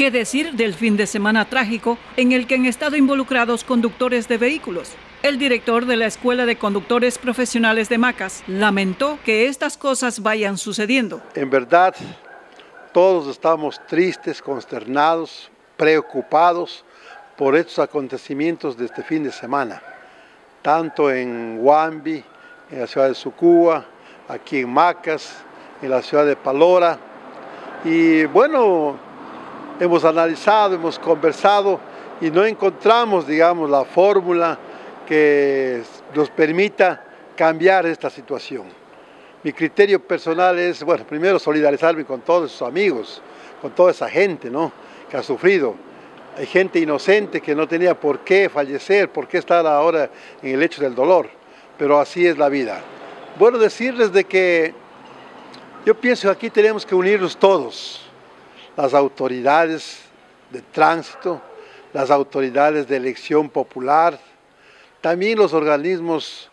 ¿Qué decir del fin de semana trágico en el que han estado involucrados conductores de vehículos? El director de la Escuela de Conductores Profesionales de Macas lamentó que estas cosas vayan sucediendo. En verdad, todos estamos tristes, consternados, preocupados por estos acontecimientos de este fin de semana, tanto en Huambi, en la ciudad de Sucúa, aquí en Macas, en la ciudad de Palora. Y bueno, hemos analizado, hemos conversado y no encontramos, digamos, la fórmula que nos permita cambiar esta situación. Mi criterio personal es, bueno, primero solidarizarme con todos sus amigos, con toda esa gente, ¿no? Que ha sufrido hay gente inocente que no tenía por qué fallecer, por qué estar ahora en el hecho del dolor, pero así es la vida. Bueno, decirles de que yo pienso que aquí tenemos que unirnos todos, las autoridades de tránsito, las autoridades de elección popular, también los organismos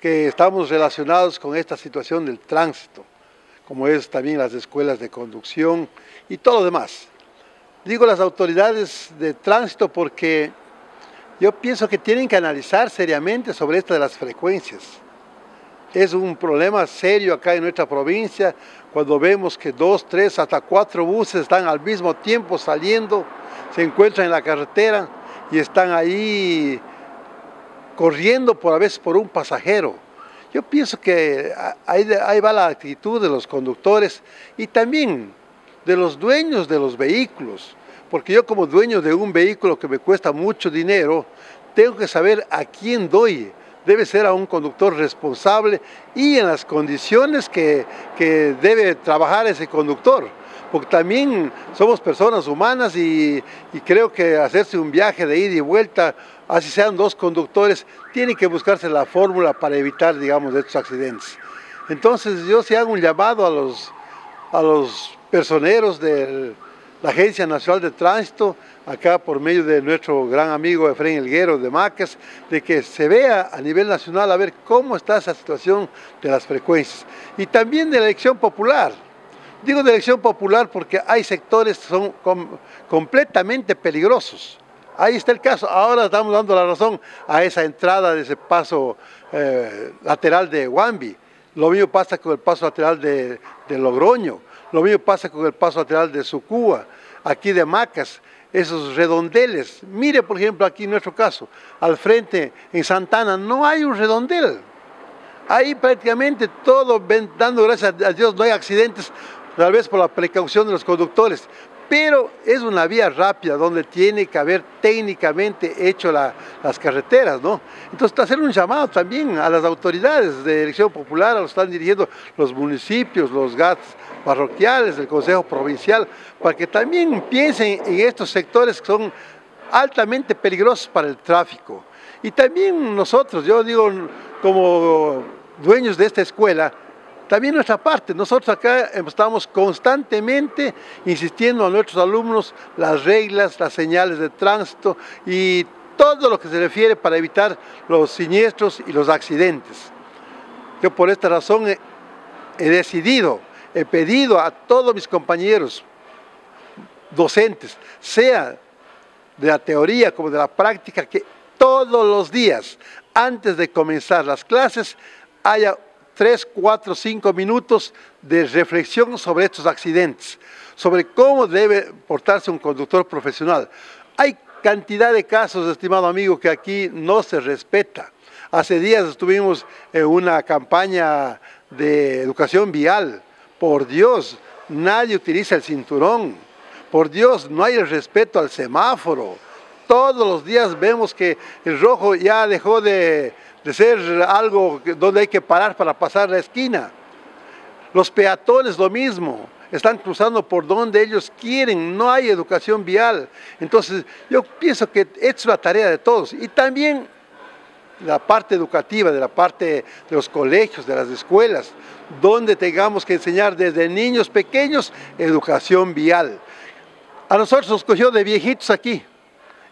que estamos relacionados con esta situación del tránsito, como es también las escuelas de conducción y todo lo demás. Digo las autoridades de tránsito porque yo pienso que tienen que analizar seriamente sobre esto de las frecuencias. Es un problema serio acá en nuestra provincia cuando vemos que dos, tres, hasta cuatro buses están al mismo tiempo saliendo, se encuentran en la carretera y están ahí corriendo por a veces por un pasajero. Yo pienso que ahí, ahí va la actitud de los conductores y también de los dueños de los vehículos, porque yo como dueño de un vehículo que me cuesta mucho dinero, tengo que saber a quién doy. Debe ser a un conductor responsable y en las condiciones que, debe trabajar ese conductor porque también somos personas humanas y, creo que hacerse un viaje de ida y vuelta, así sean dos conductores, tiene que buscarse la fórmula para evitar, digamos, estos accidentes. Entonces yo sí hago un llamado a los, a los personeros de la Agencia Nacional de Tránsito, acá por medio de nuestro gran amigo Efraín Elguero de Macas, de que se vea a nivel nacional a ver cómo está esa situación de las frecuencias. Y también de la elección popular. Digo de elección popular porque hay sectores que son completamente peligrosos. Ahí está el caso. Ahora estamos dando la razón a esa entrada de ese paso eh, lateral de Huambi. Lo mismo pasa con el paso lateral de Logroño. Lo mismo pasa con el paso lateral de Sucúa, aquí de Macas, esos redondeles. Mire, por ejemplo, aquí en nuestro caso, al frente en Santana no hay un redondel. Ahí prácticamente todo, dando gracias a Dios, no hay accidentes, tal vez por la precaución de los conductores pero es una vía rápida donde tiene que haber técnicamente hecho las carreteras, ¿no? Entonces, hacer un llamado también a las autoridades de elección popular, a los que están dirigiendo los municipios, los GATS parroquiales, el Consejo Provincial, para que también piensen en estos sectores que son altamente peligrosos para el tráfico. Y también nosotros, yo digo, como dueños de esta escuela, también nuestra parte, nosotros acá estamos constantemente insistiendo a nuestros alumnos las reglas, las señales de tránsito y todo lo que se refiere para evitar los siniestros y los accidentes. Yo por esta razón he, he decidido, he pedido a todos mis compañeros docentes, sea de la teoría como de la práctica, que todos los días, antes de comenzar las clases, haya tres, cuatro, cinco minutos de reflexión sobre estos accidentes, sobre cómo debe portarse un conductor profesional. Hay cantidad de casos, estimado amigo, que aquí no se respeta. Hace días estuvimos en una campaña de educación vial. Por Dios, nadie utiliza el cinturón. Por Dios, no hay el respeto al semáforo. Todos los días vemos que el rojo ya dejó de, de ser algo donde hay que parar para pasar la esquina. Los peatones lo mismo, están cruzando por donde ellos quieren, no hay educación vial. Entonces yo pienso que es la tarea de todos y también la parte educativa, de la parte de los colegios, de las escuelas, donde tengamos que enseñar desde niños pequeños educación vial. A nosotros nos cogió de viejitos aquí,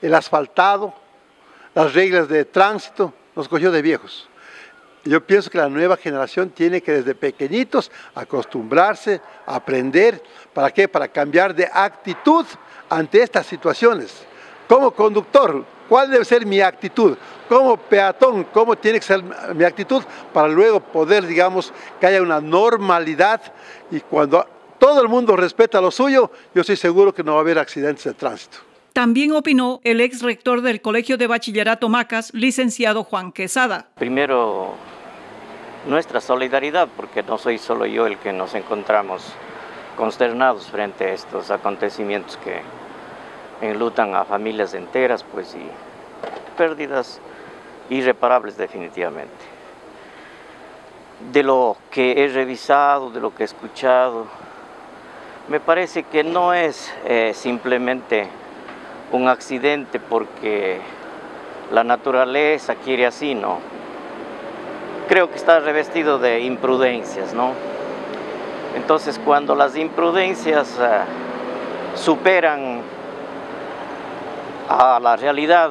el asfaltado, las reglas de tránsito, nos cogió de viejos. Yo pienso que la nueva generación tiene que desde pequeñitos acostumbrarse, aprender, ¿para qué? Para cambiar de actitud ante estas situaciones. Como conductor, ¿cuál debe ser mi actitud? Como peatón, ¿cómo tiene que ser mi actitud para luego poder, digamos, que haya una normalidad y cuando todo el mundo respeta lo suyo, yo estoy seguro que no va a haber accidentes de tránsito. También opinó el ex rector del Colegio de Bachillerato Macas, licenciado Juan Quesada. Primero, nuestra solidaridad, porque no soy solo yo el que nos encontramos consternados frente a estos acontecimientos que enlutan a familias enteras, pues y pérdidas irreparables definitivamente. De lo que he revisado, de lo que he escuchado, me parece que no es eh, simplemente un accidente porque la naturaleza quiere así, ¿no? Creo que está revestido de imprudencias, ¿no? Entonces cuando las imprudencias eh, superan a la realidad,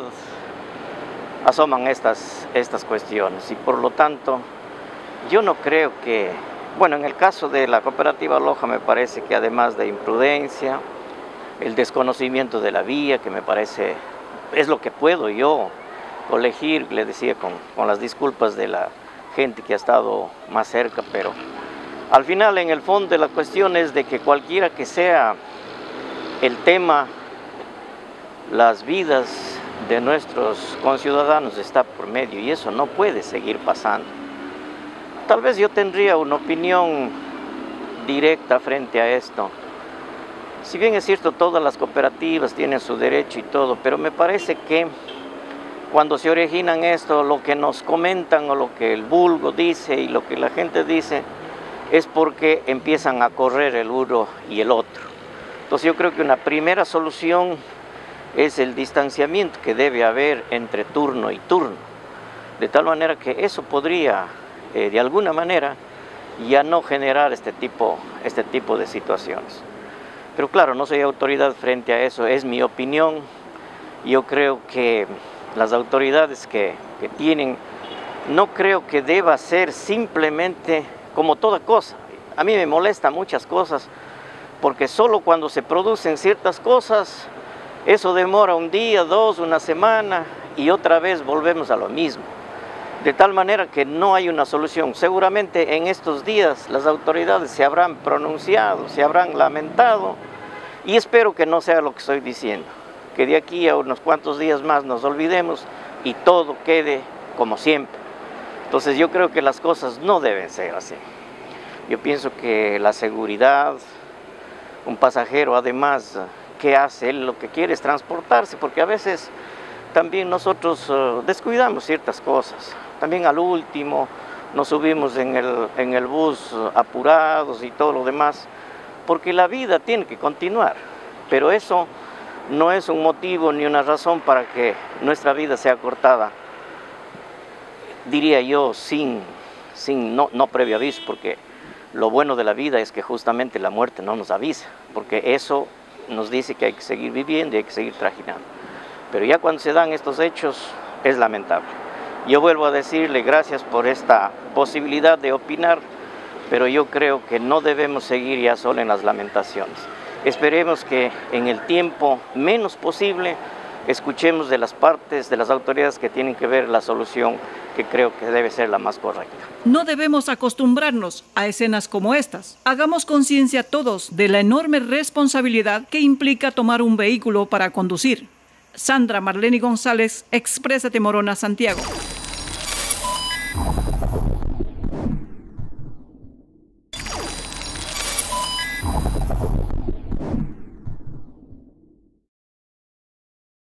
asoman estas, estas cuestiones. Y por lo tanto yo no creo que, bueno, en el caso de la cooperativa Loja me parece que además de imprudencia, el desconocimiento de la vía, que me parece, es lo que puedo yo colegir, le decía con, con las disculpas de la gente que ha estado más cerca, pero al final en el fondo la cuestión es de que cualquiera que sea el tema, las vidas de nuestros conciudadanos está por medio y eso no puede seguir pasando. Tal vez yo tendría una opinión directa frente a esto. Si bien es cierto, todas las cooperativas tienen su derecho y todo, pero me parece que cuando se originan esto, lo que nos comentan o lo que el vulgo dice y lo que la gente dice, es porque empiezan a correr el uno y el otro. Entonces yo creo que una primera solución es el distanciamiento que debe haber entre turno y turno, de tal manera que eso podría, eh, de alguna manera, ya no generar este tipo, este tipo de situaciones. Pero claro, no soy autoridad frente a eso, es mi opinión. Yo creo que las autoridades que, que tienen, no creo que deba ser simplemente como toda cosa. A mí me molesta muchas cosas, porque solo cuando se producen ciertas cosas, eso demora un día, dos, una semana, y otra vez volvemos a lo mismo. De tal manera que no hay una solución. Seguramente en estos días las autoridades se habrán pronunciado, se habrán lamentado, y espero que no sea lo que estoy diciendo, que de aquí a unos cuantos días más nos olvidemos y todo quede como siempre. Entonces yo creo que las cosas no deben ser así. Yo pienso que la seguridad, un pasajero además, ¿qué hace? Él lo que quiere es transportarse, porque a veces también nosotros eh, descuidamos ciertas cosas. También al último nos subimos en el, en el bus apurados y todo lo demás, porque la vida tiene que continuar, pero eso no es un motivo ni una razón para que nuestra vida sea cortada, diría yo, sin, sin no, no previo aviso, porque lo bueno de la vida es que justamente la muerte no nos avisa, porque eso nos dice que hay que seguir viviendo y hay que seguir trajinando. Pero ya cuando se dan estos hechos es lamentable. Yo vuelvo a decirle gracias por esta posibilidad de opinar, pero yo creo que no debemos seguir ya solo en las lamentaciones. Esperemos que en el tiempo menos posible escuchemos de las partes, de las autoridades que tienen que ver la solución que creo que debe ser la más correcta. No debemos acostumbrarnos a escenas como estas. Hagamos conciencia todos de la enorme responsabilidad que implica tomar un vehículo para conducir. Sandra Marlene González, Expresa Morona, Santiago.